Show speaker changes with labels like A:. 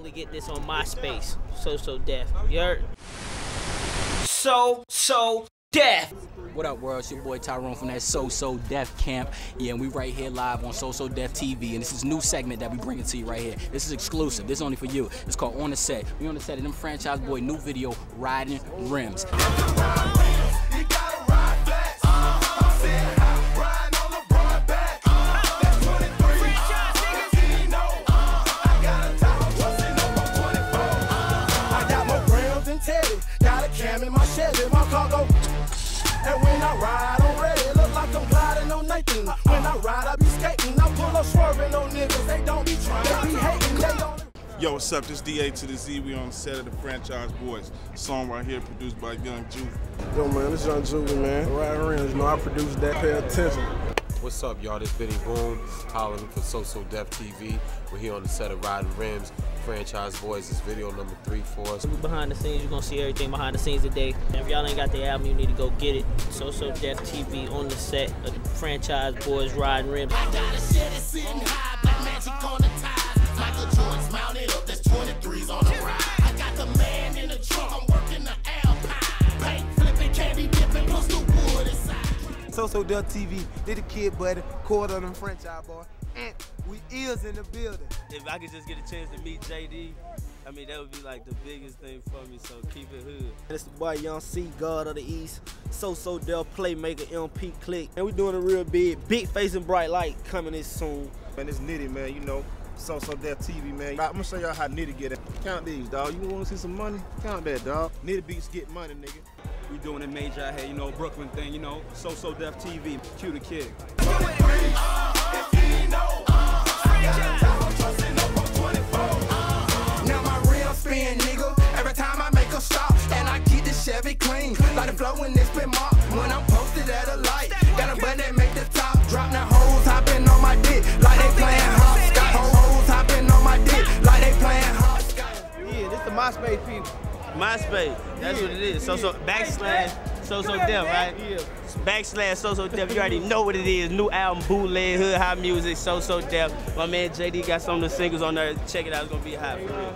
A: only get this on MySpace. So So Def. You heard? So So Def.
B: What up, world? It's your boy Tyrone from that So So Def Camp. Yeah, and we right here live on So So Def TV, and this is new segment that we bringing to you right here. This is exclusive. This is only for you. It's called On the Set. We on the set of them Franchize Boy new video, Riding Rims.
C: Got cam in my Chevy, my cargo. And when I ride on red, it look like I'm gliding on Nathan. When I ride, I be skating. I pull up swerving on niggas. They don't be trying. They be hating. They only.
D: Yo, what's up? This DA to the Z. We on set of the Franchize Boyz. Song right here produced by Young Juve.
E: Yo, man, this Young Juvie, man. Right rims, you know, I produced that. Pay attention.
F: What's up, y'all? This Benny Boone, hollering for So So Def TV. We're here on the set of Riding Rims. Franchize Boyz This video number three for us.
A: Behind the scenes. You're gonna see everything behind the scenes today. If y'all ain't got the album, you need to go get it. So So Def TV on the set of the Franchize Boyz riding rims.
G: So So Def TV, did the kid buddy, quarter of them Franchize Boy, and we is in the building.
H: if I could just get a chance to meet JD, I mean that would be like the biggest thing for me. So keep it hood.
G: It's the boy Young C, God of the East, So So Def Playmaker, MP Click, and we doing a real big, big face and bright light coming in soon.
E: Man, it's Nitty, man, you know. So So Def TV, man. I'm gonna show y'all how Nitty get it. Count these, dog. You wanna see some money? Count that, dog. Nitty beats get money, nigga.
I: We doing it major out here, you know, Brooklyn thing, you know, So So Def TV, cue the kid.
C: Now my real spin, nigga. Every time I make a stop, and I keep the Chevy clean. Like the flow when it's been mopped. When I'm posted at a light, got a button that make the top drop. Now hoes hopping on my dick like they playing hopscotch. Hoes hopping on my dick like they playing hopscotch.
G: Yeah, this the MySpace people.
H: MySpace, that's what it is. So so backslash So So Def, right?
G: Yeah.
H: Backslash So So Def. You already know what it is. New album, bootleg, hood high music, So So Def. My man JD got some of the singles on there. Check it out. It's gonna be hot for real.